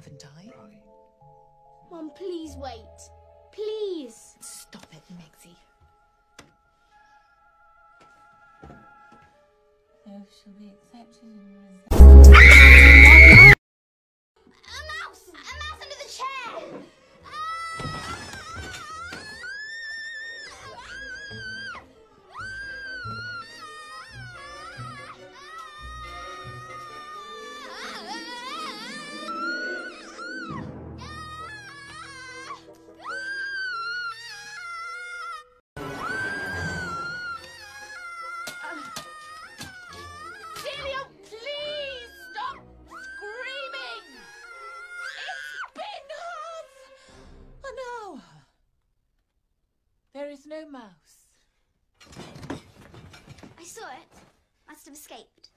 haven't I? Mum, please wait. Please. Stop it, Megzy. Those oh, shall be accepted and reserved. A mouse! A mouse under the chair! Delia, There is no mouse. I saw it. Must have escaped.